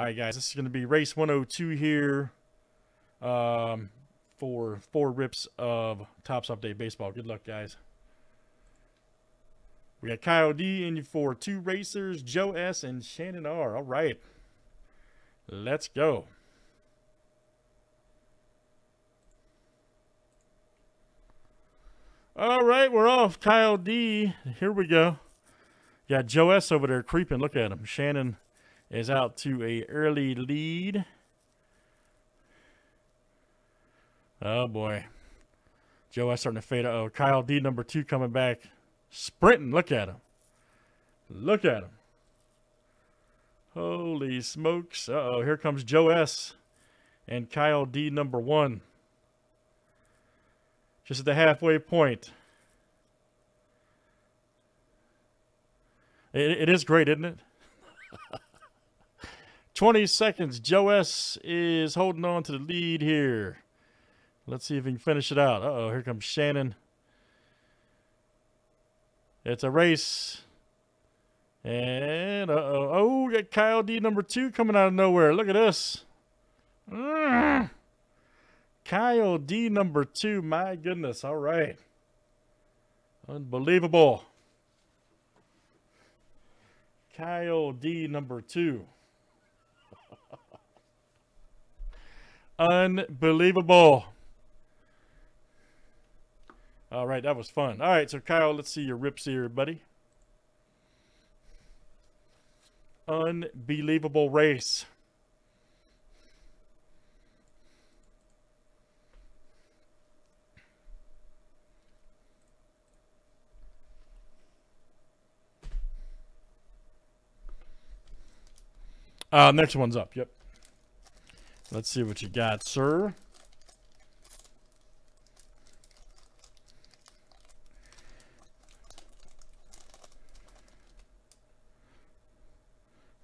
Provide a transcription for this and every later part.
All right, guys, this is going to be race 102 here um, for four rips of Topps Update Baseball. Good luck, guys. We got Kyle D in for two racers, Joe S and Shannon R. All right. Let's go. All right, we're off. Kyle D. Here we go. Got Joe S over there creeping. Look at him. Shannon is out to a early lead. Oh boy. Joe S starting to fade. Oh, Kyle D number two coming back. Sprinting. Look at him. Look at him. Holy smokes. Uh oh, here comes Joe S. And Kyle D number one. Just at the halfway point. It, it is great, isn't it? 20 seconds. Joe S is holding on to the lead here. Let's see if he can finish it out. Uh oh here comes Shannon. It's a race. And, uh-oh. Oh, we got Kyle D number two coming out of nowhere. Look at this. Mm. Kyle D number two. My goodness. All right. Unbelievable. Kyle D number two. Unbelievable. All right, that was fun. All right, so Kyle, let's see your rips here, buddy. Unbelievable race. Uh, next one's up. Yep. Let's see what you got, sir.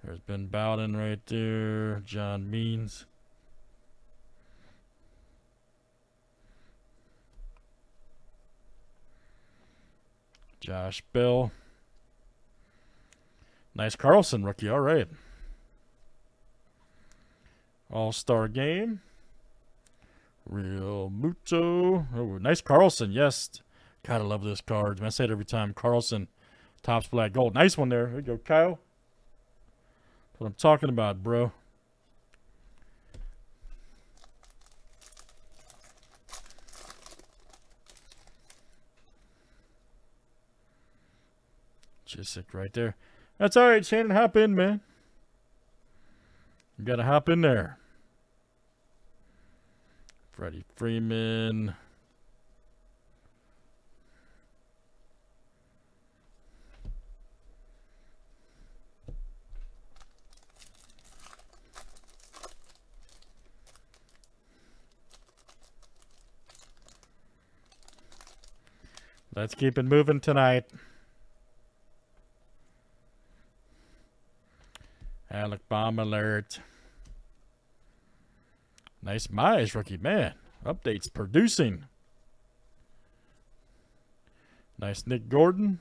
There's Ben Bowden right there. John Means. Josh Bell. Nice Carlson rookie. All right. All-Star game. Realmuto. Oh, nice Carlson. Yes. Gotta love this card. I say it every time. Carlson. Topps black gold. Nice one there. There you go, Kyle. That's what I'm talking about, bro. Just right there. That's all right, Shannon. Hop in, man. You got to hop in there. Freddie Freeman. Let's keep it moving tonight. Alec Bohm alert. Nice Mize rookie. Man, updates producing. Nice Nick Gordon.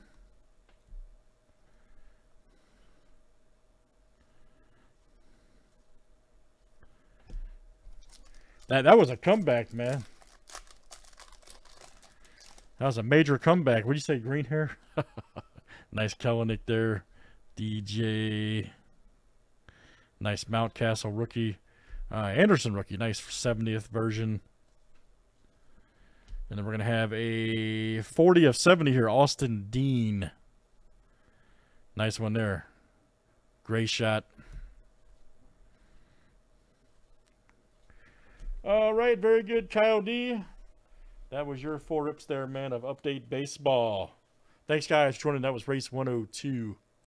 That that was a comeback, man. That was a major comeback. What do you say, green hair? nice Kelenic there. DJ. Nice Mountcastle rookie. Uh, Anderson rookie. Nice 70th version. And then we're going to have a 40 of 70 here. Austin Dean. Nice one there. Gray shot. All right, very good, Kyle D. That was your four rips there, man, of Update Baseball. Thanks, guys, for joining. That was race 102.